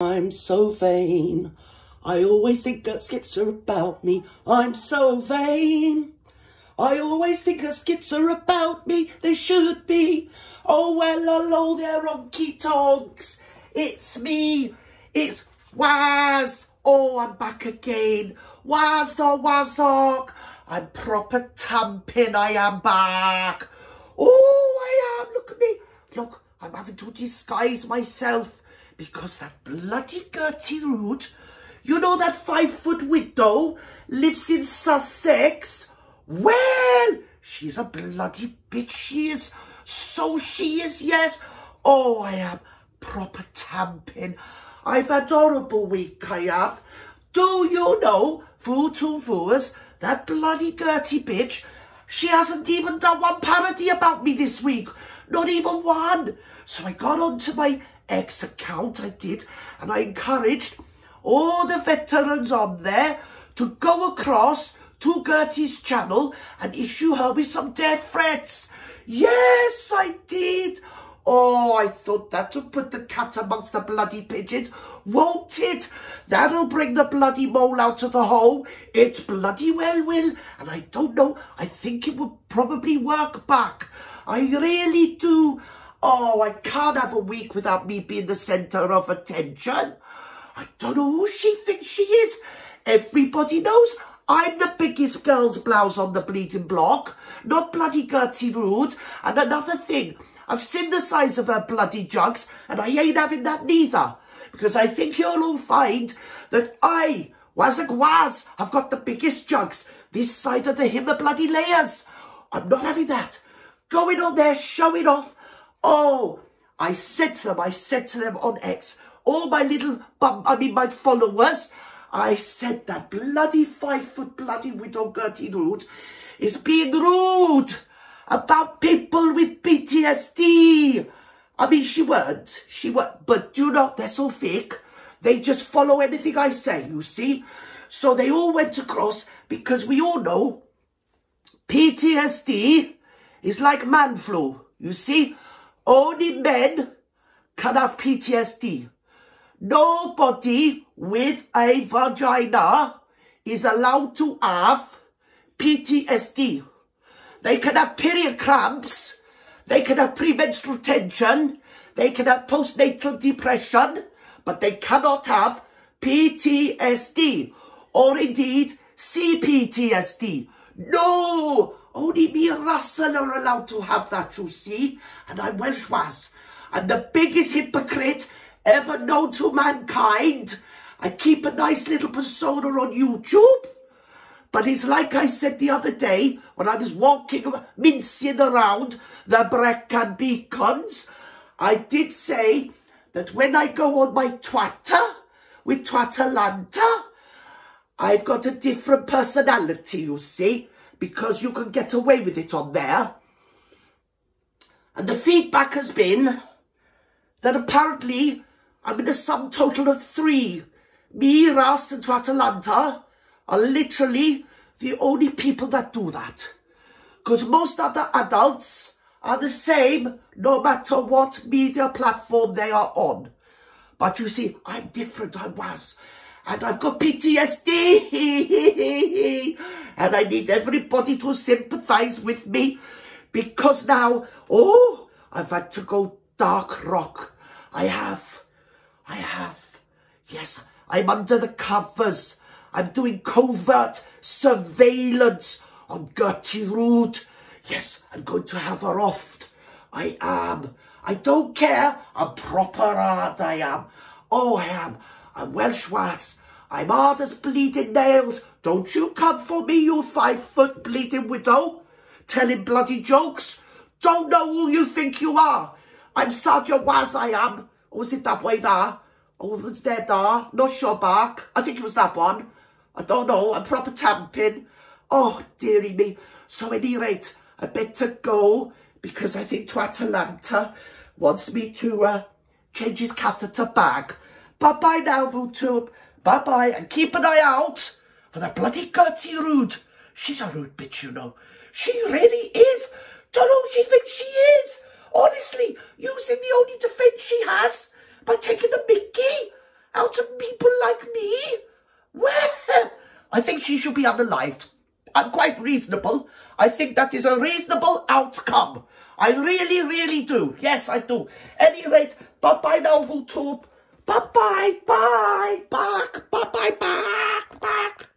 I'm so vain. I always think that skits are about me. I'm so vain. I always think the skits are about me. They should be. Oh, well, hello there, Onky Tonks. It's me. It's Waz. Oh, I'm back again. Waz the Wazok. I'm proper tamping. I am back. Oh, I am. Look at me. Look, I'm having to disguise myself because that bloody Gerty Rood, you know that five foot widow lives in Sussex? Well, she's a bloody bitch, she is. So she is, yes. Oh, I am proper tamping. I've had horrible week, I have. Do you know, fool to fools, that bloody Gerty bitch, she hasn't even done one parody about me this week. Not even one. So I got onto my X account, I did, and I encouraged all the veterans on there to go across to Gerty's channel and issue her with some death threats. Yes, I did. Oh, I thought that would put the cat amongst the bloody pigeons. Won't it? That'll bring the bloody mole out of the hole. It bloody well will. And I don't know, I think it will probably work back. I really do. Oh, I can't have a week without me being the centre of attention. I don't know who she thinks she is. Everybody knows I'm the biggest girl's blouse on the bleeding block, not bloody Gerty Rood. And another thing, I've seen the size of her bloody jugs, and I ain't having that neither. Because I think you'll all find that I, Wazak Waz, have got the biggest jugs this side of the Himmer bloody layers. I'm not having that. Going on there, showing off, Oh, I said to them, I said to them on X, all my little, I mean my followers, I said that bloody five foot bloody widow Gerty Rood is being rude about people with PTSD. I mean, she weren't. She weren't. But do know, they're so fake. They just follow anything I say, you see. So they all went across because we all know PTSD is like man flu, you see. Only men can have PTSD. Nobody with a vagina is allowed to have PTSD. They can have period cramps. They can have premenstrual tension. They can have postnatal depression. But they cannot have PTSD or indeed CPTSD. No! Oh, Only me and Russell are allowed to have that, you see. And I'm Welsh was. I'm the biggest hypocrite ever known to mankind. I keep a nice little persona on YouTube. But it's like I said the other day when I was walking, mincing around the Brecon Beacons. I did say that when I go on my Twitter with Twatterlanta, I've got a different personality, you see because you can get away with it on there. And the feedback has been that apparently I'm in a sum total of three. Me, Russ and Atalanta are literally the only people that do that. Because most other adults are the same no matter what media platform they are on. But you see, I'm different, I was. And I've got PTSD. and I need everybody to sympathise with me because now, oh, I've had to go dark rock. I have. I have. Yes, I'm under the covers. I'm doing covert surveillance on Gerty Rood. Yes, I'm going to have her off. I am. I don't care. I'm proper hard, I am. Oh, I am. I'm Welsh was. I'm hard as bleeding nails. Don't you come for me, you five-foot bleeding widow, telling bloody jokes. Don't know who you think you are. I'm Sergeant Waz, I am. Or was it that way there? Or was there there? Not sure back. I think it was that one. I don't know. I'm proper tamping. Oh, dearie me. So any rate, I better go because I think Atlanta wants me to uh, change his catheter bag. Bye-bye now, VooTube. Bye-bye, and keep an eye out for the bloody Gerty Rood. She's a rude bitch, you know. She really is. Don't know she thinks she is. Honestly, using the only defence she has by taking the mickey out of people like me? Well, I think she should be unalived. I'm quite reasonable. I think that is a reasonable outcome. I really, really do. Yes, I do. Any rate, bye-bye now, YouTube. Bye-bye, bye, back, bye-bye, back, back.